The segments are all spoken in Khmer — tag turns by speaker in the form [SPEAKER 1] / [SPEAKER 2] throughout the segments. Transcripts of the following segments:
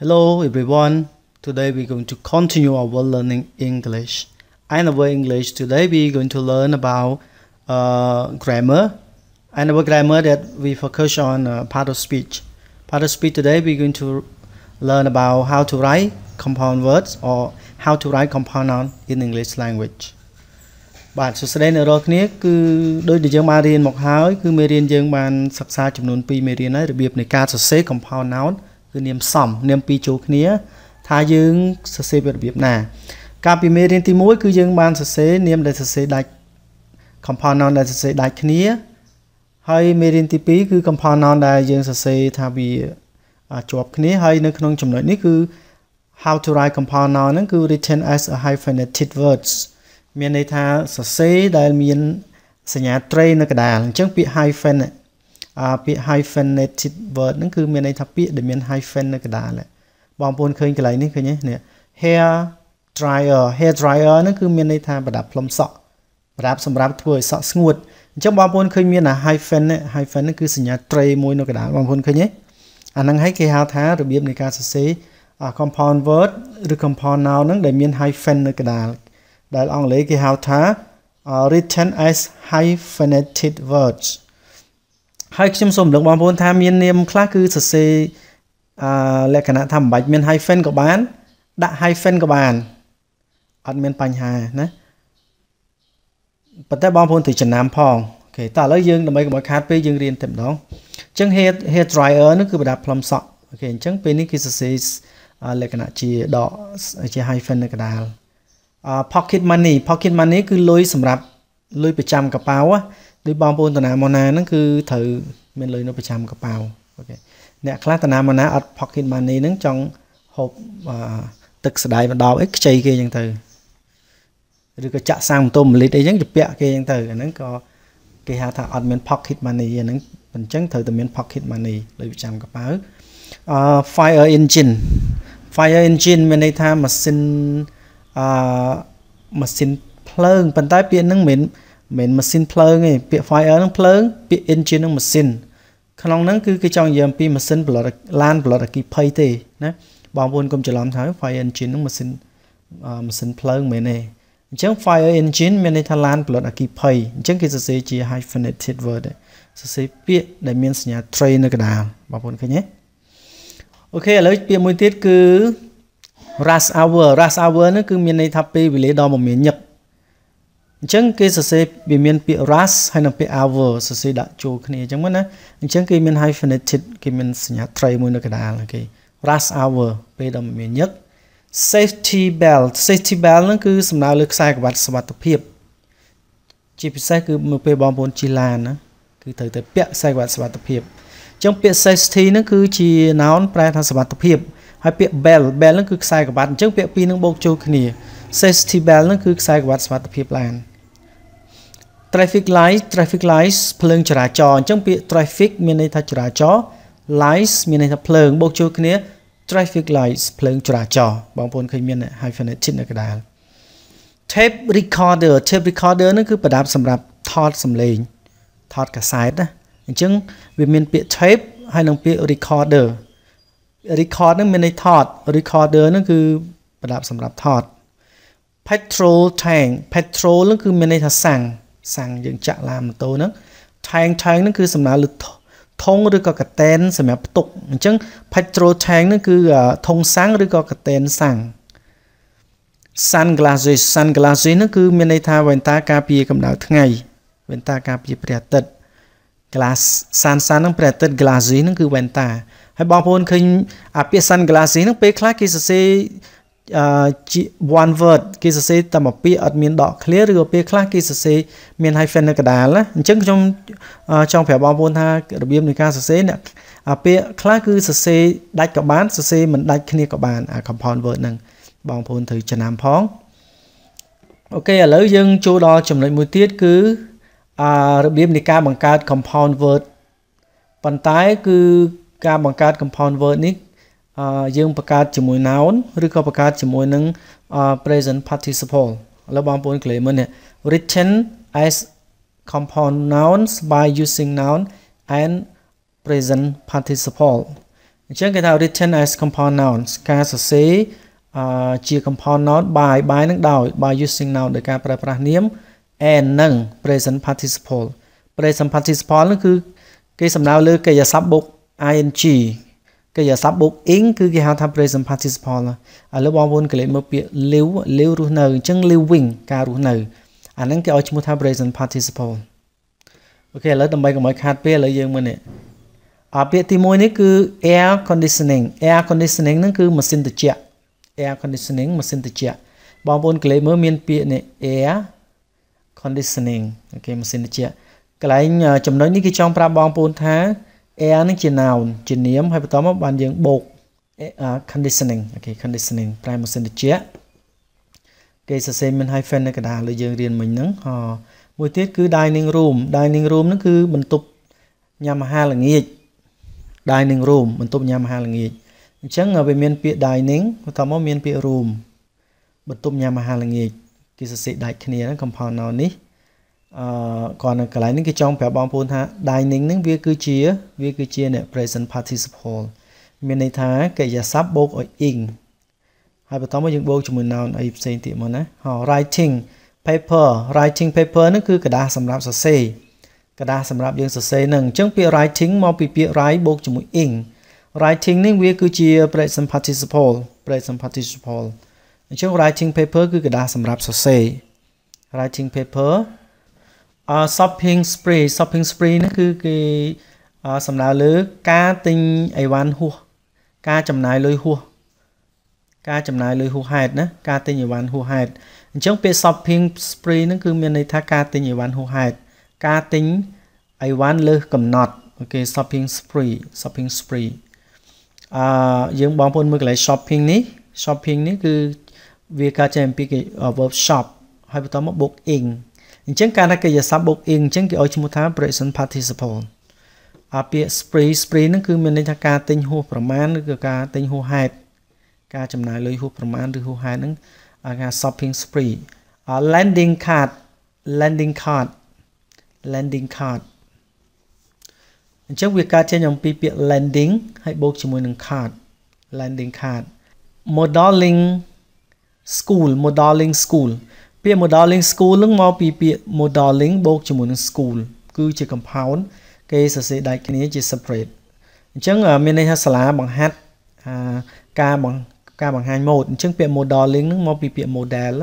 [SPEAKER 1] Hello everyone. Today we're going to continue our learning English. And our English today we're going to learn about uh, grammar. And our grammar that we focus on uh, part of speech. Part of speech today we're going to learn about how to write compound words or how to write compound noun in English language. បាទសួស្តីអ្នកនរគ្នាគឺដូចដែលយើងបានរៀនមកហើយគឺមេរៀនយើងបានសិក្សាចំនួន2មេរៀនហើយរបៀបនៃការសរសេរ compound noun គឺនាមសំនាមពីរចូលគ្នា ថាយើងសរសេរវារបៀបណា កាលពីមេរៀនទី1គឺយើងបានសរសេរនាមដែលសរសេរដាច់ compound noun ដែលសរសេរដាច់គ្នាហើយមេរៀនទី2គឺ compound noun ដែលយើងសរសេរថាវាជាប់គ្នាហើយនៅក្នុងចំណុចនេះគឺ how to write compound noun ហ្នឹងគឺ written as a hyphenated words មានន័យថាសរសេរដែលមានសញ្ញាត្រីនៅកណ្ដាលអញ្ចឹងពាក្យ hyphen អាពាក្យ hyphenated word ហ្នឹងគឺមានន័យថាពាក្យដែលមាន hyphen នៅកណ្ដាលបងប្អូនឃើញកន្លែងនេះឃើញទេនេះ hair dryer hair dryer ហ្នឹងគឺមានន័យថាប្រដាប់ផ្លុំសក់ប្រដាប់សម្រាប់ធ្វើឲ្យសក់ស្ងួតអញ្ចឹងបងប្អូនឃើញមានអា hyphen hyphen ហ្នឹងគឺសញ្ញាត្រីមួយនៅកណ្ដាលបងប្អូនឃើញទេអាហ្នឹងហើយគេហៅថារបៀបនៃការសរសេរ compound word ឬ compound noun ហ្នឹងដែលមាន hyphen នៅកណ្ដាលដែលអង់គ្លេសគេហៅថា written as hyphenated words ហើយខ្ញុំសូមរំលឹកបងប្អូនថាមាននាមខ្លះគឺសរសេរអឺលក្ខណៈថាមិនបាច់មាន hyphen ក៏បាន ដាក់ hyphen ក៏បានអត់មានបញ្ហាណាប៉ុន្តែបងប្អូនត្រូវចំណាំផងអូខេតោះឥឡូវយើងដើម្បីកុំឲ្យខាតពេលយើងរៀនតែម្ដងអញ្ចឹង hair hair dryer នោះគឺប្រដាប់ផ្លុំសក់អូខេអញ្ចឹងពេលនេះគឺសរសេរលក្ខណៈជាដកជា hyphen នៅកណ្ដាល pocket money pocket money គឺលុយសម្រាប់លុយប្រចាំកប៉ាល់ ដូចបងប្អូនតាណាមកណាហ្នឹងគឺត្រូវមានលុយនៅប្រចាំកប៉ាល់អូខេអ្នកខ្លះតាណាមកណាអត់ pocket money ហ្នឹងចង់ហូបទឹកស្ដាយម្ដងអីខ្ចីគេអញ្ចឹងទៅឬក៏ចាក់សាំងម៉ូតូ1លីត្រអីចឹងជពាក់គេអញ្ចឹងទៅអាហ្នឹងក៏គេហៅថាអត់មាន pocket money អាហ្នឹងអញ្ចឹងត្រូវតែមាន pocket money លុយប្រចាំកប៉ាល់អឺ fire engine fire engine មានន័យថាម៉ាស៊ីនអឺម៉ាស៊ីនភ្លើងប៉ុន្តែពាក្យហ្នឹងមិនមិន ម៉ាស៊ីនភ្លើងទេពាក្យ fire ហ្នឹងភ្លើងពាក្យ engine ហ្នឹងម៉ាស៊ីនក្នុងហ្នឹងគឺគេចង់និយាយអំពីម៉ាស៊ីនផលិតឡានផលិតអគ្គិភ័យទេណាបងប្អូនកុំច្រឡំថា fire engine ហ្នឹងម៉ាស៊ីនម៉ាស៊ីនភ្លើងមែនទេអញ្ចឹង fire engine មានន័យថាឡានផលិតអគ្គិភ័យអញ្ចឹងគេសរសេរជា hyphenated word សរសេរពាក្យដែលមានសញ្ញា tray នៅកណ្ដាលបងប្អូនឃើញទេអូខេឥឡូវពាក្យមួយទៀតគឺ rush hour rush hour ហ្នឹងគឺមានន័យថាពេលវេលាដ៏មមាញឹក អញ្ចឹងគេសរសេរវាមានពាក្យ rush ហើយនិងពាក្យ hour សរសេរដាក់ចូលគ្នាអញ្ចឹងណាអញ្ចឹងគេមាន hyphenated គេមានសញ្ញាត្រីមួយនៅកណ្ដាលគេ rush hour ពេលដ៏មមាញឹក safety belt safety belt ហ្នឹងគឺសំដៅលើខ្សែក្រវ៉ាត់សុវត្ថិភាព ជាពិសេសគឺនៅពេលបងប្អូនជិះឡានណាគឺត្រូវតែពាក់ខ្សែក្រវ៉ាត់សុវត្ថិភាពអញ្ចឹងពាក្យ safety ហ្នឹងគឺជា noun ប្រែថាសុវត្ថិភាពហើយពាក្យ bell bell ហ្នឹងគឺខ្សែក្រវ៉ាត់អញ្ចឹងពាក្យពីរហ្នឹងបូកចូលគ្នា safety bell ហ្នឹងគឺខ្សែក្រវ៉ាត់សុវត្ថិភាពឡាន traffic light traffic lights ភ្លើងចរាចរណ៍អញ្ចឹងពាក្យ traffic មានន័យថាចរាចរណ៍ lights មានន័យថាភ្លើងបូកចូលគ្នា traffic lights ភ្លើងចរាចរណ៍បងប្អូនឃើញមាន hyphenated នៅកណ្ដាល tape recorder tape recorder ហ្នឹងគឺប្រដាប់សម្រាប់ថតសំឡេងថតកាសែតណាអញ្ចឹងវាមានពាក្យ tape ហើយនិងពាក្យ recorder record ហ្នឹងមានន័យថត recorder ហ្នឹងគឺប្រដាប់សម្រាប់ថត petrol tank petrol ហ្នឹងគឺមានន័យថាសាំង សាំងយើងចាក់ឡានម៉ូតូហ្នឹង tank tank ហ្នឹងគឺសំដៅលើធុងឬក៏កតែនសម្រាប់ផ្ទុកអញ្ចឹង petrol tank ហ្នឹងគឺធុងសាំងឬក៏កតែនសាំង sunglasses sunglasses ហ្នឹងគឺមានន័យថាវ៉ែនតាការពារកម្ដៅថ្ងៃវ៉ែនតាការពារព្រះអាទិត្យ glass sun sun ហ្នឹងព្រះអាទិត្យ glasses ហ្នឹងគឺវ៉ែនតាហើយបងប្អូនឃើញអាពាក្យ sunglasses ហ្នឹងពេលខ្លះគេសរសេរអឺជា one word គេសរសេរតែមួយពាក្យអត់មានដក clear ឬក៏ពេលខ្លះគេសរសេរមាន hyphen នៅកណ្ដាលណាអញ្ចឹងខ្ញុំចង់ប្រាប់បងប្អូនថារបៀបនៃការសរសេរអ្នកអាពាក្យខ្លះគឺសរសេរដាច់ក៏បានសរសេរមិនដាច់គ្នាក៏បានអា compound word ហ្នឹងបងប្អូនត្រូវចំណាំផងអូខេឥឡូវយើងចូលដល់ចំណុចមួយទៀតគឺអារបៀបនៃការបង្កើត compound word ប៉ុន្តែគឺការបង្កើត compound word នេះ យើងបង្កើតជាមួយ noun ឬក៏បង្កើតជាមួយនឹង present participle ឥឡូវបងប្អូន claim មើលនេះ written as compound nouns by using noun and present participle អញ្ចឹងគេថា written as compound nouns ការសរសេរអឺជា compound noun by by នឹងដោយ by using noun ដោយការប្រើប្រាស់នាម and និង present participle present participle នោះគឺ គេសំដៅលើកិរិយាសព្ទបុក ing កិរិយាសព្ទបុក ing គឺគេហៅថា present participle ឥឡូវបងប្អូនកលេចមើលពាក្យ live live រស់នៅអញ្ចឹង living ការរស់នៅអាហ្នឹងគេឲ្យឈ្មោះថា present participle អូខេឥឡូវដើម្បីកុំឲ្យខាតពេលឥឡូវយើងមើលនេះអាពាក្យទី1នេះគឺ air conditioning air conditioning ហ្នឹងគឺម៉ាស៊ីនត្រជាក់ air conditioning ម៉ាស៊ីនត្រជាក់បងប្អូនកលេចមើលមានពាក្យនេះ air conditioning អូខេម៉ាស៊ីនត្រជាក់កន្លែងចំណុចនេះគេចង់ប្រាប់បងប្អូនថា air នឹងជា noun ជានាមហើយបន្តមកបានយើងបូក conditioning អូខេ conditioning ប្រែម៉ាស៊ីនត្រជាក់គេសរសេរមាន hyphen នៅកណ្ដាលលើយើងរៀនមិញហ្នឹងហមួយទៀតគឺ dining room dining room ហ្នឹងគឺបន្ទប់ញ៉ាំអាហារល្ងាច dining room បន្ទប់ញ៉ាំអាហារល្ងាចអញ្ចឹងវាមានពាក្យ dining បន្តមកមានពាក្យ room បន្ទប់ញ៉ាំអាហារល្ងាចគេសរសេរដាច់គ្នាហ្នឹង compound noun នេះ អឺគាត់នៅកន្លែងនេះគឺចង់ប្រាប់បងប្អូនថា dining ហ្នឹងវាគឺជា វាគឺជាអ្នក present participle មានន័យថាកិរិយាសព្ទបូកឲ្យ ing ហើយបន្តមកយើងបូកជាមួយ noun អីផ្សេងទៀតមកណាហោ writing paper writing paper ហ្នឹងគឺក្រដាសសម្រាប់សរសេរក្រដាសសម្រាប់យើងសរសេរហ្នឹងអញ្ចឹងពាក្យ writing មកពីពាក្យ write បូកជាមួយ ing writing នេះវាគឺជា present participle present participle អញ្ចឹង writing paper គឺក្រដាសសម្រាប់សរសេរ writing paper shopping spree shopping spree នេះគឺគេសំដៅលើការទិញអីវ៉ាន់ហួសការចំណាយលុយហួសការចំណាយលុយហួសហេតុណាការទិញអីវ៉ាន់ហួសហេតុអញ្ចឹងពេល shopping spree ហ្នឹងគឺមានន័យថាការទិញអីវ៉ាន់ហួសហេតុការទិញអីវ៉ាន់លើសកំណត់អូខេ shopping spree shopping spree អឺយើងបងប្អូនមើលកន្លែង shopping នេះ shopping នេះគឺវាការចេញអំពីគេ verb shop ហើយបន្តមក book ing អញ្ចឹងការណាកិរិយាសព្ទ book ing អញ្ចឹងគេឲ្យឈ្មោះថា present participle អាពាក្យ spree spree ហ្នឹងគឺមានន័យថាការទិញហួសប្រមាណឬក៏ការទិញហួសហេតុការចំណាយលុយហួសប្រមាណឬហួសហេតុហ្នឹងការ shopping spree landing card landing card landing card អញ្ចឹងវាកើតចេញអំពីពាក្យ landing ហើយបូកជាមួយនឹង card landing card modeling school modeling school ពាក្យ modeling school នឹងមកពីពាក្យ modeling បូកជាមួយនឹង school គឺជា compound គេសរសេរដាច់គ្នាជា separate អញ្ចឹងមានន័យថាសាលាបង្ហាត់ការបង្ការបង្ហាញម៉ូដអញ្ចឹងពាក្យ modeling ហ្នឹងមកពីពាក្យ model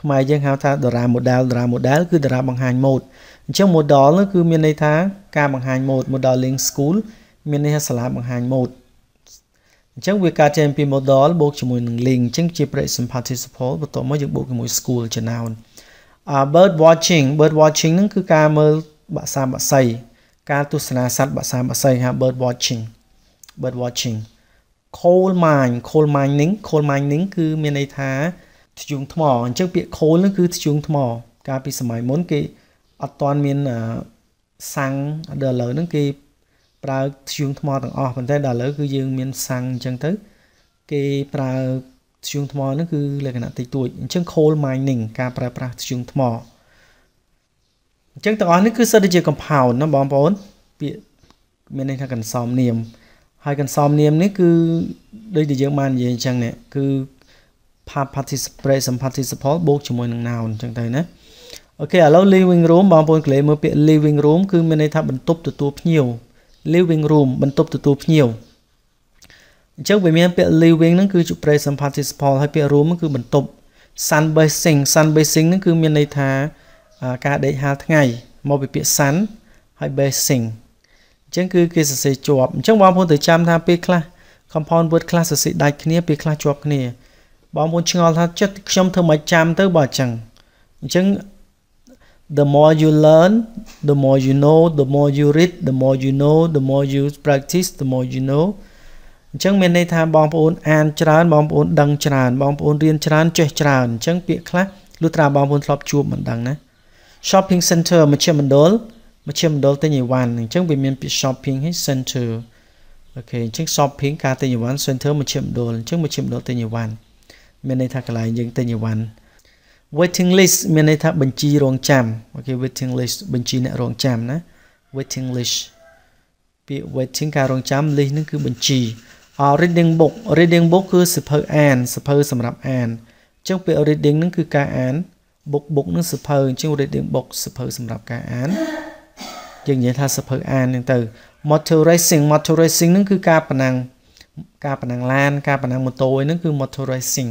[SPEAKER 1] ខ្មែរយើងហៅថាតារា model តារា model គឺតារាបង្ហាញម៉ូដអញ្ចឹង model នោះគឺមានន័យថាការបង្ហាញម៉ូដ modeling school មានន័យថាសាលាបង្ហាញម៉ូដ អញ្ចឹងវាកើតចេញពី model បូកជាមួយនឹង link អញ្ចឹងជា present participle បន្ទាប់មកយើងបូកជាមួយ school ជា noun អា bird watching bird watching ហ្នឹងគឺការមើលបក្សាបក្សីការទស្សនាសត្វបក្សាបក្សីហៅ bird watching bird watching coal mine coal mining coal mining គឺមានន័យថាធ្យូងថ្មអញ្ចឹងពាក្យ coal ហ្នឹងគឺធ្យូងថ្ម កាលពីសម័យមុនគេអត់ទាន់មានសាំងដល់ឥឡូវហ្នឹងគេ ប្រើធ្យូងថ្មទាំងអស់ប៉ុន្តែដល់ឥឡូវគឺយើងមានសាំងអញ្ចឹងទៅ គេប្រើធ្យូងថ្មហ្នឹងគឺលក្ខណៈតិចតួចអញ្ចឹង coal mining ការប្រើប្រាស់ធ្យូងថ្មអញ្ចឹងទាំងអស់នេះគឺសិតតែជា compound ណាបងប្អូនពាក្យមានន័យថាកន្សំនាមហើយកន្សំនាមនេះគឺដូចដែលយើងបាននិយាយអញ្ចឹងនេះគឺ participate participle បូកជាមួយនឹង noun អញ្ចឹងទៅណាអូខេឥឡូវ living room បងប្អូនក្លេមើលពាក្យ living room គឺមានន័យថាបន្ទប់ទទួលភ្ញៀវ living room បន្ទប់ទទួលភ្ញៀវអញ្ចឹងវាមានពាក្យ living ហ្នឹងគឺជា present participle ហើយពាក្យ room គឺបន្ទប់ sun basing sun basing ហ្នឹងគឺមានន័យថាការដេកហាលថ្ងៃមកពីពាក្យ sun ហើយ basing អញ្ចឹងគឺគេសរសេរជាប់អញ្ចឹងបងប្អូនត្រូវចាំថាពេលខ្លះ compound word ខ្លះសរសេរដាច់គ្នាពេលខ្លះជាប់គ្នាបងប្អូនឆ្ងល់ថាចិត្តខ្ញុំធ្វើមិនចាំទៅបើអញ្ចឹងអញ្ចឹង the more you learn the more you know the more you read the more you know the more you practice the more you know អញ្ចឹងមានន័យថាបងប្អូនអានច្រើនបងប្អូនដឹងច្រើនបងប្អូនរៀនច្រើនចេះច្រើនអញ្ចឹងពាក្យខ្លះលុះត្រាបងប្អូនធ្លាប់ជួបមិនដឹងណា shopping center មជ្ឈមណ្ឌលមជ្ឈមណ្ឌលទិញអីវ៉ាន់អញ្ចឹងវាមានពាក្យ shopping ហើយ center អូខេអញ្ចឹង shopping ការទិញអីវ៉ាន់ center មជ្ឈមណ្ឌលអញ្ចឹងមជ្ឈមណ្ឌលទិញអីវ៉ាន់មានន័យថាកន្លែងយើងទិញអីវ៉ាន់ waiting list មានន័យថាបញ្ជីរងចាំអូខេ waiting list បញ្ជីអ្នករងចាំណា waiting list ពាក្យ waiting ការរងចាំ list នឹងគឺបញ្ជី reading book reading book គឺសៀវភៅអានសៀវភៅសម្រាប់អានអញ្ចឹងពាក្យ reading ហ្នឹងគឺការអាន book book ហ្នឹងសៀវភៅអញ្ចឹង reading book សៀវភៅសម្រាប់ការអានយើងនិយាយថាសៀវភៅអានហ្នឹងទៅ motor racing motor racing ហ្នឹងគឺការប្រណាំងការប្រណាំងឡាន ការប្រណាំងម៉ូតូហ្នឹងគឺ motor racing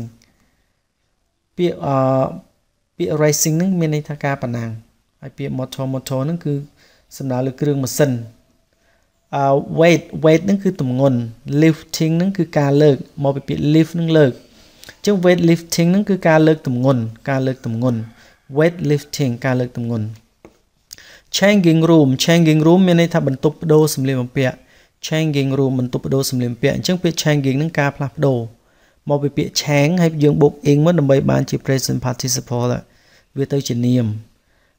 [SPEAKER 1] ពាក្យអឺ ពាក្យ racing ហ្នឹងមានន័យថាការប្រណាំងហើយពាក្យ motor motor ហ្នឹងគឺសំដៅលើគ្រឿងម៉ាស៊ីនអឺ weight weight ហ្នឹងគឺទម្ងន់ lifting ហ្នឹងគឺការលើកមកពីពាក្យ lift ហ្នឹងលើកអញ្ចឹង weight lifting ហ្នឹងគឺការលើកទម្ងន់ការលើកទម្ងន់ weight lifting ការលើកទម្ងន់ changing room changing room មានន័យថាបន្ទប់បដូរសម្លៀកបំពាក់ changing room បន្ទប់បដូរសម្លៀកបំពាក់អញ្ចឹងពាក្យ changing ហ្នឹងការផ្លាស់ប្ដូរ មកពីពាក្យ chang ហើយយើងបូក ing មកដើម្បីបានជា present participle វាទៅជានាម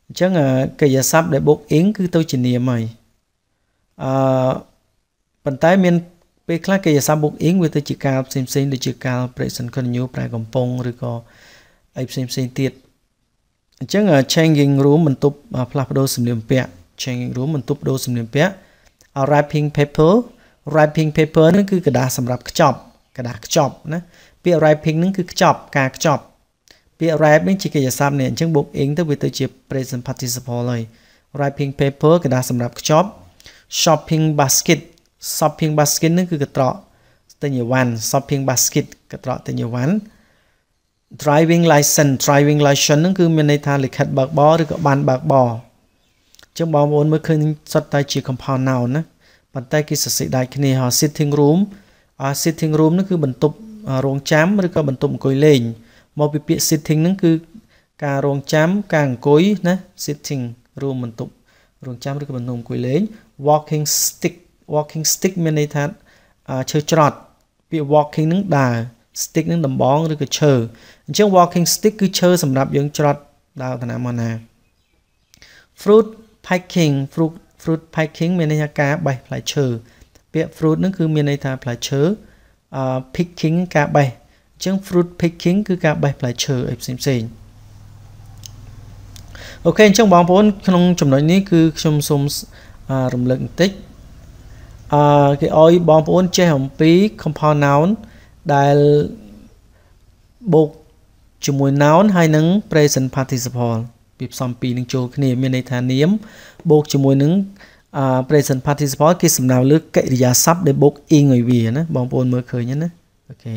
[SPEAKER 1] អញ្ចឹងកិរិយាសព្ទដែលបូក ing គឺទៅជានាមហើយអឺប៉ុន្តែមានពេលខ្លះកិរិយាសព្ទ book ing វាទៅជាការផ្សេងផ្សេងដូចជាការ present continuous ប្រែកំពុងឬក៏អីផ្សេងផ្សេងទៀតអញ្ចឹង changing room បន្ទប់ផ្លាស់ប្ដូរសម្លៀកបំពាក់ changing room បន្ទប់បដូរសម្លៀកបំពាក់ wrapping paper wrapping paper ហ្នឹងគឺกระดาษសម្រាប់ខ្ចប់ กระดาษខ្ចប់ណាពាក្យ wrapping ហ្នឹងគឺខ្ចប់ការខ្ចប់ពាក្យ wrap នេះជាកិរិយាសព្ទនេះអញ្ចឹង book ing ទៅវាទៅជា present participle ហើយ wrapping paper กระดาษសម្រាប់ខ្ចប់ shopping basket shopping basket ហ្នឹងគឺកត្រកទិញអីវ៉ាន់ shopping basket កត្រកទិញអីវ៉ាន់ driving license driving license ហ្នឹងគឺមានន័យថាលិខិតបើកបរឬក៏បានបើកបរអញ្ចឹងបងប្អូនមើលឃើញសុទ្ធតែជា compound noun ណាប៉ុន្តែគេសរសេរដាច់គ្នាហើយ sitting room អា sitting room ហ្នឹងគឺបន្ទប់រងចាំឬក៏បន្ទប់អង្គុយលេងមកពីពាក្យ sitting ហ្នឹងគឺការរងចាំការអង្គុយណា sitting room បន្ទប់រងចាំឬក៏បន្ទប់អង្គុយលេង walking stick walking stick មានន័យថាឈើច្រត់ពាក្យ walking នឹងដើរ stick នឹងដំបងឬក៏ឈើអញ្ចឹង walking stick គឺឈើសម្រាប់យើងច្រត់ដើរទៅណាមកណា fruit packing fruit fruit packing មានន័យថាការបេះផ្លែឈើ ពាក្យ fruit នឹងគឺមានន័យថាផ្លែឈើអឺ picking ការបេះអញ្ចឹង fruit picking គឺការបេះផ្លែឈើអីផ្សេងផ្សេងokay អញ្ចឹងបងប្អូនក្នុងចំណុចនេះគឺខ្ញុំសូមរំលឹកបន្តិចអឺគេឲ្យបងប្អូនចេះអំពី compound noun ដែលបូកជាមួយ noun ហើយនឹង present participle ពីផ្សំពីរនឹងចូលគ្នា មានន័យថានាមបូកជាមួយនឹង present participle គេសំដៅលើកិរិយាសព្ទដែលបូក ing ឲ្យវាណាបងប្អូនមើលឃើញណា okay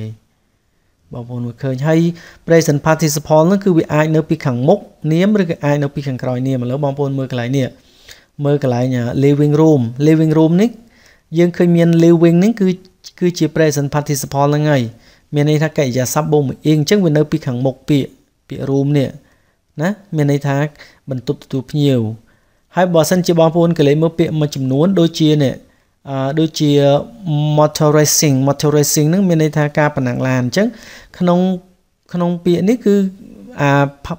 [SPEAKER 1] បងប្អូនមើលឃើញហើយ present participle ហ្នឹងគឺវាអាចនៅពីខាងមុខនាមឬក៏អាចនៅពីខាងក្រោយនាមឥឡូវបងប្អូនមើលកន្លែងនេះមើលកន្លែង living room living room នេះយើងឃើញមាន living ហ្នឹងគឺគឺជា present participle ហ្នឹងហើយមានន័យថាកិរិយាសព្ទបូកមួយអ៊ីងអញ្ចឹងវានៅពីខាងមុខពាក្យពាក្យ room នេះណាមានន័យថាបន្ទប់ទទួលភ្ញៀវ ហើយបើសិនជាបងប្អូនកលេចមើលពាក្យមួយចំនួនដូចជានេះអឺដូចជា motor racing motor racing ហ្នឹងមានន័យថាការប្រណាំងឡានអញ្ចឹងក្នុងក្នុងពាក្យនេះគឺអា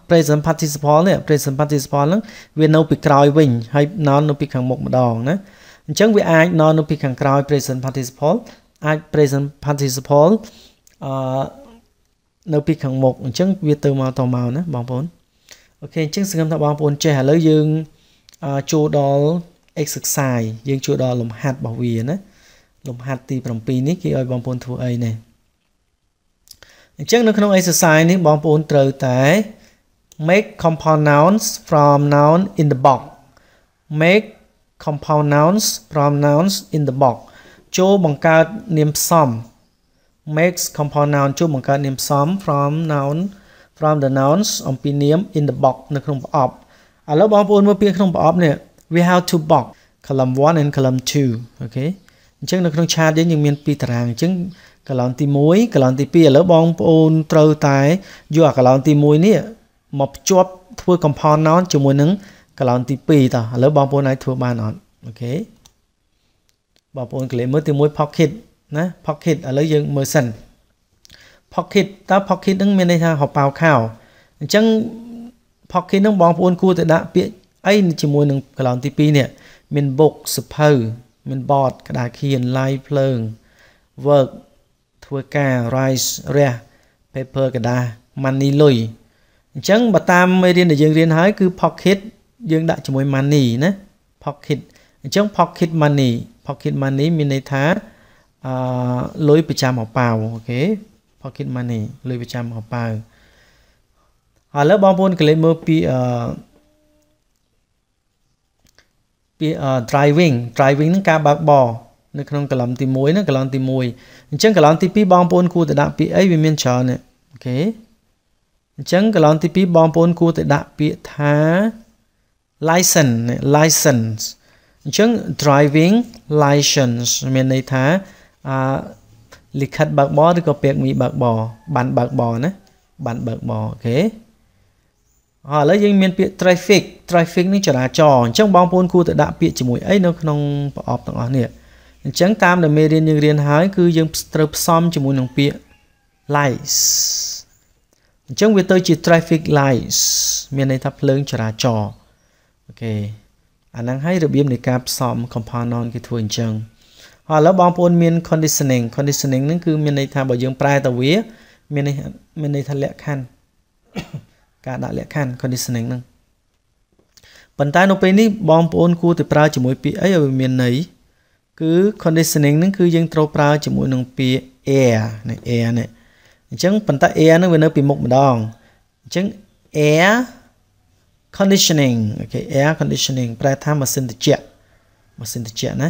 [SPEAKER 1] present participle នេះ present participle ហ្នឹងវានៅពីក្រោយវិញហើយណននៅពីខាងមុខម្ដងណាអញ្ចឹងវាអាចណននៅពីខាងក្រោយ present participle អាច present participle អឺនៅពីខាងមុខអញ្ចឹងវាទៅមកតមកណាបងប្អូនអូខេអញ្ចឹងសង្ឃឹមថាបងប្អូនចេះឥឡូវយើង ចូលដល់ exercise យើងចូលដល់លំហាត់របស់វាណាលំហាត់ទី7នេះគេឲ្យបងប្អូនធ្វើអីនេះអញ្ចឹងនៅក្នុង exercise នេះបងប្អូនត្រូវតែ make compound nouns from noun in the box make compound nouns from nouns in the box ចូលបង្កើតនាមផ្សំ makes compound noun ចូលបង្កើតនាមផ្សំ from noun from the nouns អំពីនាម in the box នៅក្នុងប្រអប់ ឥឡូវបងប្អូនមើលពាក្យក្នុងប្រអប់នេះ we have two box column 1 and column 2អូខេអញ្ចឹងនៅក្នុង chart យើងយើងមានពីរតារាងអញ្ចឹងកឡនទី1កឡនទី2ឥឡូវបងប្អូនត្រូវតែយកអាកឡនទី1នេះមកភ្ជាប់ធ្វើ compound noun ជាមួយនឹងកឡនទី2តោះឥឡូវបងប្អូនអាចធ្វើបានអត់អូខេបងប្អូនកលេមើលទី1 pocket ណា pocket ឥឡូវយើងមើលសិន pocket តើ pocket ហ្នឹងមានន័យថាហោប៉ៅខោអញ្ចឹង pocket ហ្នឹងបងប្អូនគួរតែដាក់ពាក្យអីជាមួយនឹងកឡោនទី2នេះមាន book សភៅមាន board ក្តារខៀន live ភ្លើង work ធ្វើការ rice រះ paper กระดาษ money លុយអញ្ចឹងបើតាមមេរៀនដែលយើងរៀនហើយគឺ pocket យើងដាក់ជាមួយ money ណា pocket អញ្ចឹង pocket money pocket money មានន័យថា អឺលុយប្រចាំអប៉ាវអូខេ pocket money លុយប្រចាំអប៉ាវ ឥឡូវបងប្អូនកលេចមើលពីអឺពី driving driving នឹងការបើកបរនៅក្នុងកលំទី1ណាកលំទី1អញ្ចឹងកលំទី2បងប្អូនគួរតែដាក់ពាក្យអីវាមានច្រើននេះអូខេអញ្ចឹងកលំទី2បងប្អូនគួរតែដាក់ពាក្យថា license license អញ្ចឹង driving license មានន័យថាអឺលិខិតបើកបរឬក៏ពាក្យមីបើកបរបានបើកបរណាបានបើកបរអូខេ ឥឡូវយើងមានពាក្យ traffic traffic នេះចរាចរណ៍អញ្ចឹងបងប្អូនគួរតែដាក់ពាក្យជាមួយអីនៅក្នុងប្រអប់ទាំងអស់នេះអញ្ចឹងតាមដែលមេរៀនយើងរៀនហើយគឺយើងត្រូវផ្សំជាមួយនឹងពាក្យ lights អញ្ចឹងវាទៅជា traffic lights មានន័យថាភ្លើងចរាចរណ៍អូខេអាហ្នឹងហើយរបៀបនៃការផ្សំ component គេធ្វើអញ្ចឹងហើយឥឡូវបងប្អូនមាន conditioning conditioning ហ្នឹងគឺមានន័យថាបើយើងប្រែទៅវា មានន័យមានន័យថាលក្ខខណ្ឌ ការដាក់លក្ខខណ្ឌ conditioning ហ្នឹងប៉ុន្តែនៅពេលនេះបងប្អូនគួរតែប្រើជាមួយពាក្យអីឲ្យវាមានន័យគឺ conditioning ហ្នឹងគឺយើងត្រូវប្រើជាមួយនឹងពាក្យ air នេះ air នេះអញ្ចឹងប៉ុន្តែ air ហ្នឹងវានៅពីមុខម្ដងអញ្ចឹង air conditioning អូខេ air conditioning ប្រែថាម៉ាស៊ីនត្រជាក់ម៉ាស៊ីនត្រជាក់ណា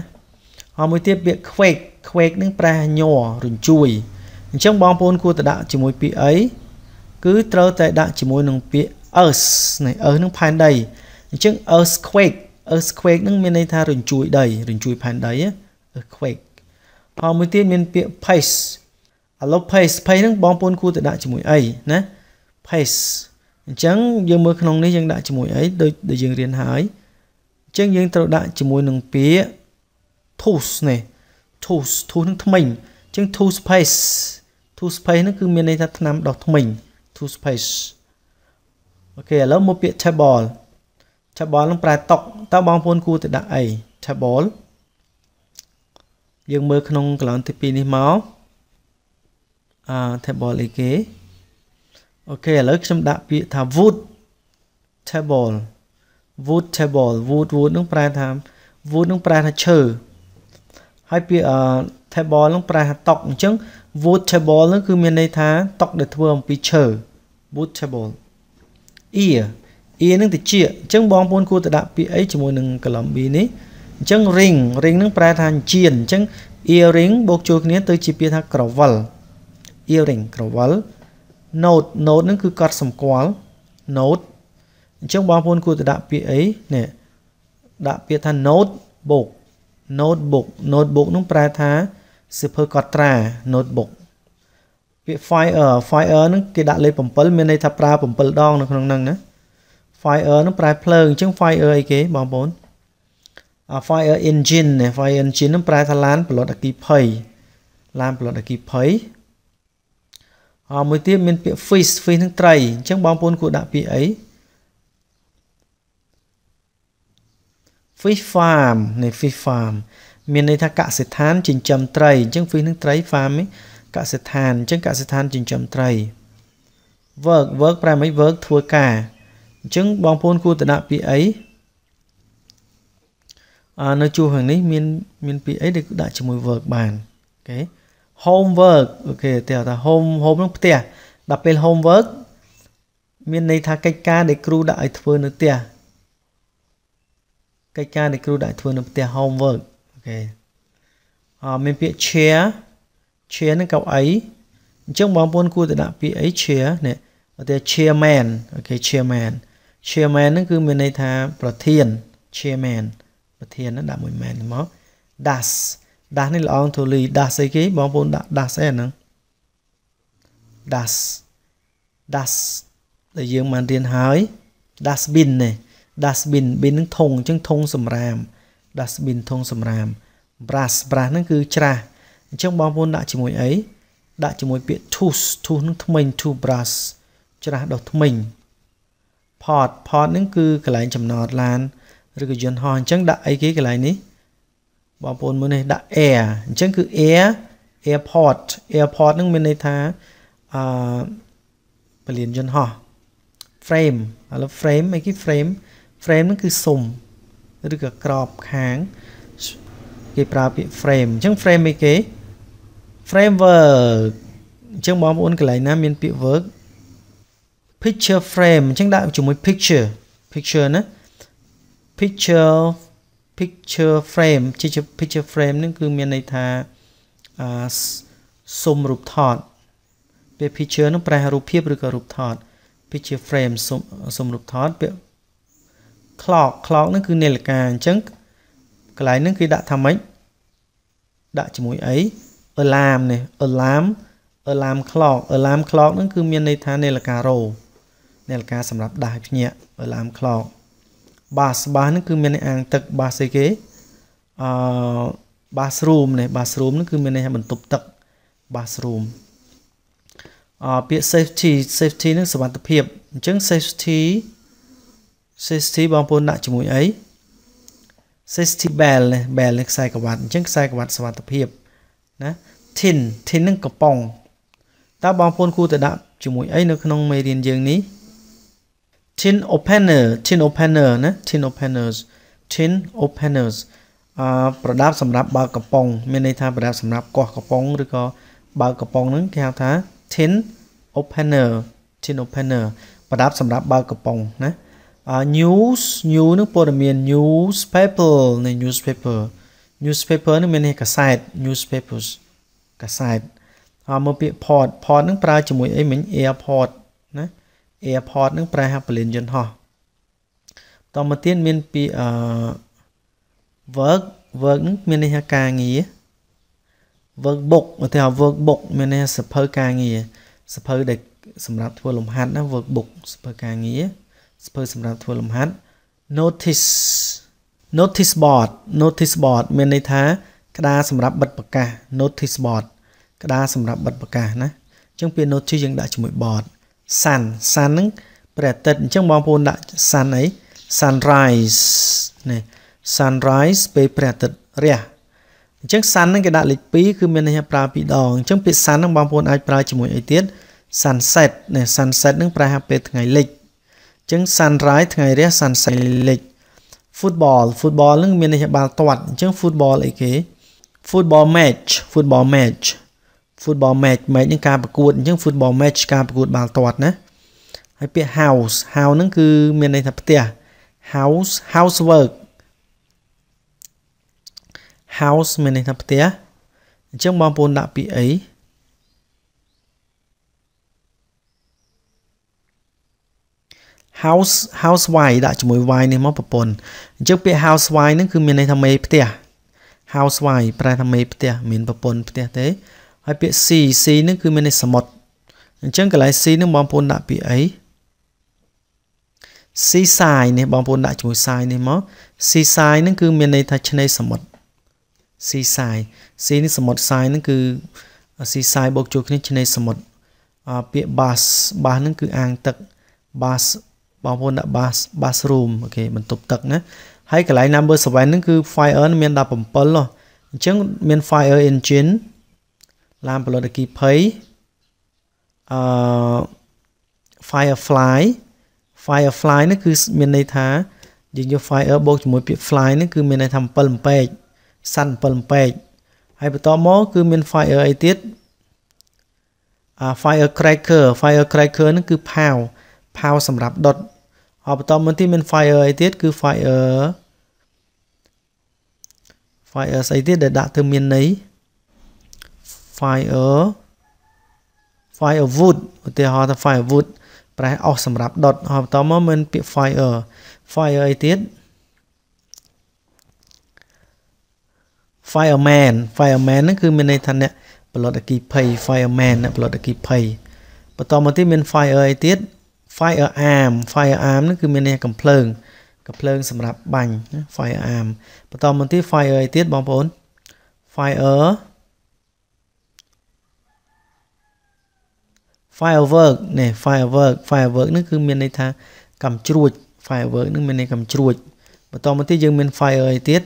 [SPEAKER 1] ហើយមួយទៀតពាក្យ quake quake នឹងប្រែញ័ររញ្ជួយអញ្ចឹងបងប្អូនគួរតែដាក់ជាមួយពាក្យអី គឺត្រូវតែដាក់ជាមួយនឹងពាក្យ earth នេះ earth នឹងផែនដីអញ្ចឹង earthquake earthquake នឹងមានន័យថារញ្ជួយដីរញ្ជួយផែនដី earthquake ហើយមួយទៀតមានពាក្យ pace ឥឡូវ pace pace ហ្នឹងបងប្អូនគួរតែដាក់ជាមួយអីណា pace អញ្ចឹងយើងមើលក្នុងនេះយើងដាក់ជាមួយអីដូចដែលយើងរៀនហើយអញ្ចឹងយើងត្រូវដាក់ជាមួយនឹងពាក្យ tooth នេះ tooth tooth នឹងថ្មិញអញ្ចឹង toothpaste toothpaste ហ្នឹងគឺមានន័យថាថ្នាំដុសធ្មេញ toothpaste អូខេឥឡូវមកពាក្យ table table នឹងប្រែតុកតើបងប្អូនគួរតែដាក់អី table យើងមើលក្នុងកន្លងទី2នេះមកអា table អីគេអូខេឥឡូវខ្ញុំដាក់ពាក្យថា wood table wood table wood wood នឹងប្រែថា wood នឹងប្រែថាឈើហើយពាក្យ table នឹងប្រែថាតុអញ្ចឹង wood table នឹងគឺមានន័យថាតុដែលធ្វើអំពីឈើ wood table ear ear នឹងតិចអញ្ចឹងបងប្អូនគួរតែដាក់ពាក្យអីជាមួយនឹង column B នេះអញ្ចឹង ring ring នឹងប្រែថាជៀនអញ្ចឹង earring បូកចូលគ្នាទៅជាពាក្យថាក្រវិល earring ក្រវិល note note នឹងគឺកត់សម្គាល់ note អញ្ចឹងបងប្អូនគួរតែដាក់ពាក្យអីនេះដាក់ពាក្យថា note book notebook notebook នោះប្រែថាសៀវភៅកត់ត្រា notebook ពាក្យ fire fire ហ្នឹងគេដាក់លេខ7មានន័យថាប្រើ7ដងនៅក្នុងហ្នឹងណា fire ហ្នឹងប្រែភ្លើងអញ្ចឹង fire អីគេបងប្អូនអា fire engine ណា fire engine ហ្នឹងប្រែថាឡានផលិតអគ្គីភ័យឡានផលិតអគ្គីភ័យអមួយទៀតមានពាក្យ fish fish ហ្នឹងត្រីអញ្ចឹងបងប្អូនគួរដាក់ពាក្យអី fish farm នៃ fish farm មានន័យថាកសិដ្ឋានចិញ្ចឹមត្រីអញ្ចឹង fish នឹងត្រី farm នេះ កសិដ្ឋានអញ្ចឹងកសិដ្ឋានចិញ្ចឹមត្រី work work ប្រែមិន work ធ្វើការអញ្ចឹងបងប្អូនគួរតែដាក់ពាក្យអីអឺនៅជួរខាងនេះមានមានពាក្យអីដែលដាក់ជាមួយ work បានអូខេ homework អូខេតែថា home home នឹងផ្ទះដល់ពេល homework មានន័យថាកិច្ចការដែលគ្រូដាក់ឲ្យធ្វើនៅផ្ទះកិច្ចការដែលគ្រូដាក់ធ្វើនៅផ្ទះ homework អូខេអមានពាក្យ chair chair នឹងកៅអីអញ្ចឹងបងប្អូនគួរតែដាក់ពាក្យអី chair នេះឧទាហរណ៍ chairman អូខេ chairman chairman ហ្នឹងគឺមានន័យថាប្រធាន chairman ប្រធានហ្នឹងដាក់មួយ man មក dash dash នេះល្អងទូលី dash អីគេបងប្អូនដាក់ dash អីអាហ្នឹង dash dash ដែលយើងបានរៀនហើយ dustbin នេះ dustbin bin នឹងធុងអញ្ចឹងធុងសម្រាម dustbin ធុងសម្រាម brush brush ហ្នឹងគឺច្រាស អញ្ចឹងបងប្អូនដាក់ជាមួយអីដាក់ជាមួយពាក្យ tooth tooth នឹងថ្មិញ toothbrush ច្រាសដុសថ្មិញ pot pot ហ្នឹងគឺកន្លែងចំណតឡានឬក៏យន្តហោះអញ្ចឹងដាក់អីគេកន្លែងនេះបងប្អូនមើលនេះដាក់ air អញ្ចឹងគឺ air airport airport ហ្នឹងមានន័យថាអឺពលានយន្តហោះ frame ឥឡូវ frame អីគេ frame frame ហ្នឹងគឺសុំឬក៏ក្របខាង គេប្រើពាក្យ frame អញ្ចឹង frame អីគេ framework អញ្ចឹងបងប្អូនកន្លែងណាមានពាក្យ work picture frame អញ្ចឹងដាក់ជាមួយ picture picture ណា picture picture frame ជា picture frame ហ្នឹងគឺមានន័យថាអឺសុំរូបថតពេល picture នោះប្រែរូបភាពឬក៏រូបថត picture frame សុំសុំរូបថតពាក្យ clock clock ហ្នឹងគឺនាឡិកាអញ្ចឹងកន្លែងហ្នឹងគេដាក់ថាម៉េចដាក់ជាមួយអី alarm នេះ alarm alarm clock alarm clock ហ្នឹងគឺមានន័យថានាឡិការោនាឡិកាសម្រាប់ដាស់ភ្ញាក់ alarm clock bus bus ហ្នឹងគឺមានអាងទឹក bus អីគេអឺ bathroom នេះ bathroom ហ្នឹងគឺមានន័យថាបន្ទប់ទឹក bathroom អឺពាក្យ safety safety ហ្នឹងសុវត្ថិភាពអញ្ចឹង safety safety បងប្អូនដាក់ជាមួយអី safety belt នេះ belt នេះខ្សែក្រវ៉ាត់អញ្ចឹងខ្សែក្រវ៉ាត់សុវត្ថិភាព ណា tin tin នឹងកំប៉ុងតើបងប្អូនគួរតែដាក់ជាមួយអីនៅក្នុងមេរៀនយើងនេះ tin opener tin opener ណា tin openers tin openers អឺប្រដាប់សម្រាប់បើកកំប៉ុងមានន័យថាប្រដាប់សម្រាប់កោះកំប៉ុងឬក៏បើកកំប៉ុងហ្នឹងគេហៅថា tin opener tin opener ប្រដាប់សម្រាប់បើកកំប៉ុងណា news news នឹងព័ត៌មាន newspaper នៃ newspaper newspaper នឹងមានន័យកាសែត newspapers កាសែតហើយមកពាក្យ port port នឹងប្រើជាមួយអីមិញ airport ណា airport នឹងប្រែថាពលានយន្តហោះតមកទៀតមានពាក្យអឺ work work នឹងមានន័យថាការងារ work book ឧទាហរណ៍ work book មានន័យថាសភៅការងារសភៅដែលសម្រាប់ធ្វើលំហាត់ណា work book សភៅការងារសភៅសម្រាប់ធ្វើលំហាត់ notice notice board notice board មានន័យថាក្តារសម្រាប់បិទប្រកាស notice board ក្តារសម្រាប់បិទប្រកាសណាអញ្ចឹងពាក្យ notice យើងដាក់ជាមួយ board sun sun ហ្នឹងព្រះអាទិត្យអញ្ចឹងបងប្អូនដាក់ sun អី sunrise នេះ sunrise ពេលព្រះអាទិត្យរះអញ្ចឹង sun ហ្នឹងគេដាក់លេខ2គឺមានន័យថាប្រើពីរដងអញ្ចឹងពាក្យ sun ហ្នឹងបងប្អូនអាចប្រើជាមួយអីទៀត sunset នេះ sunset ហ្នឹងប្រែថាពេលថ្ងៃលិចអញ្ចឹង sunrise ថ្ងៃរះ sunset លិច football football ហ្នឹងមានន័យថាបាល់ទាត់អញ្ចឹង football អីគេ football match football match football match match នឹងការប្រកួតអញ្ចឹង football match ការប្រកួតបាល់ទាត់ណាហើយពាក្យ house house ហ្នឹងគឺមានន័យថាផ្ទះ house housework house មានន័យថាផ្ទះអញ្ចឹងបងប្អូនដាក់ពាក្យអី house housewife ដាក់ជាមួយ wife នេះមកប្រពន្ធអញ្ចឹងពាក្យ housewife ហ្នឹងគឺមានន័យថាមេផ្ទះ housewife ប្រែថាមេផ្ទះមានប្រពន្ធផ្ទះទេហើយពាក្យ sea sea ហ្នឹងគឺមានន័យសមុទ្រអញ្ចឹងកន្លែង sea ហ្នឹងបងប្អូនដាក់ពាក្យអី seaside នេះបងប្អូនដាក់ជាមួយ side នេះមក seaside ហ្នឹងគឺមានន័យថាឆ្នេរសមុទ្រ seaside sea នេះសមុទ្រ side ហ្នឹងគឺ seaside បូកចូលគ្នាឆ្នេរសមុទ្រអពាក្យ bus bus ហ្នឹងគឺអាងទឹក bus បងប្អូនដាក់ bus bathroom អូខេបន្ទប់ទឹកណាហើយកន្លែង number 7ហ្នឹងគឺ fire មាន17ហ៎អញ្ចឹងមាន fire engine ឡានផលិតអគិភ័យអឺ firefly firefly នេះគឺមានន័យថាយើងយក fire បូកជាមួយពាក្យ fly នេះគឺមានន័យថា7លំពេកសាន់7លំពេកហើយបន្តមកគឺមាន fire អីទៀតអា fire cracker fire cracker ហ្នឹងគឺផាវ ផាវសម្រាប់ដុតហើយបន្តមកទៀតមាន fire អីទៀតគឺ fire fire ស្អីទៀតដែលដាក់ទៅមានន័យ fire firewood ឧទាហរណ៍ថា firewood ប្រែអស់សម្រាប់ដុតហើយបន្តមកមានពាក្យ fire fire អីទៀត fireman fireman ហ្នឹងគឺមានន័យថាអ្នកផលិតអគិភ័យ fireman អ្នកផលិតអគិភ័យបន្តមកទៀតមាន fire អីទៀត fire arm fire arm ហ្នឹងគឺមានន័យកំភ្លើងកំភ្លើងសម្រាប់បាញ់ fire arm បន្តមកទៀត fire អីទៀតបងប្អូន fire firework នេះ firework firework ហ្នឹងគឺមានន័យថាកំជ្រួច firework ហ្នឹងមានន័យកំជ្រួចបន្តមកទៀតយើងមាន fire អីទៀត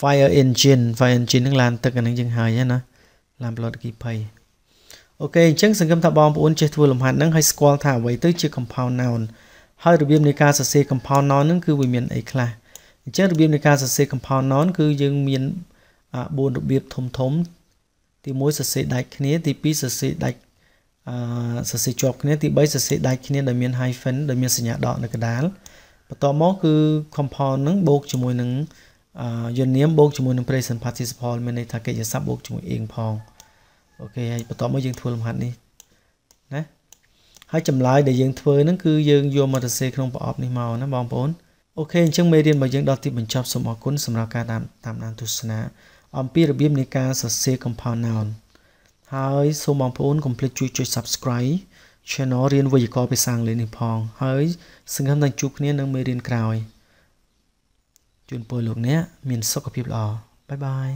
[SPEAKER 1] fire engine fire engine ហ្នឹងឡានទឹកអាហ្នឹងយើងហើយណាឡានប្លុតអគិភ័យ អូខេអញ្ចឹងសង្ឃឹមថាបងប្អូនចេះធ្វើលំហាត់ហ្នឹងហើយស្គាល់ថាអ្វីទៅជា compound noun ហើយរបៀបនៃការសរសេរ compound noun ហ្នឹងគឺវាមានអីខ្លះអញ្ចឹងរបៀបនៃការសរសេរ compound noun គឺយើងមាន4របៀបធំធំ ទី1សរសេរដាច់គ្នា ទី2សរសេរដាច់អឺសរសេរជាប់គ្នា ទី3សរសេរដាច់គ្នាដែលមាន hyphen ដែលមានសញ្ញាដកនៅកណ្ដាលបន្តមកគឺ compound ហ្នឹងបូកជាមួយនឹងអឺយនាមបូកជាមួយនឹង present participle មានន័យថាកិច្ចសព្ទបូកជាមួយ ing ផង អូខេហើយបន្តមកយើងធ្វើលំហាត់នេះណាហើយចម្លើយដែលយើងធ្វើហ្នឹងគឺយើងយកមកសរសេរក្នុងប្រអប់នេះមកណាបងប្អូនអូខេអញ្ចឹងមេរៀនរបស់យើងដល់ទីបញ្ចប់សូមអរគុណសម្រាប់ការតាមតាមដានទស្សនា អំពីរបៀបនៃការសរសេរ compound noun ហើយសូមបងប្អូនកុំភ្លេចជួយចុច subscribe channel រៀនវេយ្យាករណ៍ភាសាអង់គ្លេសនេះផង ហើយសង្ឃឹមថាជួបគ្នានៅមេរៀនក្រោយជូនពរលោកអ្នកមានសុខភាពល្អបាយបាយ